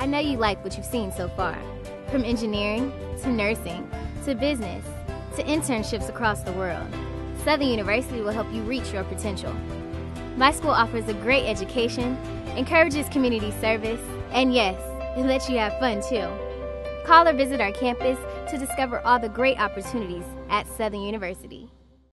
I know you like what you've seen so far. From engineering to nursing to business to internships across the world, Southern University will help you reach your potential. My school offers a great education, encourages community service, and yes, it lets you have fun too. Call or visit our campus to discover all the great opportunities at Southern University.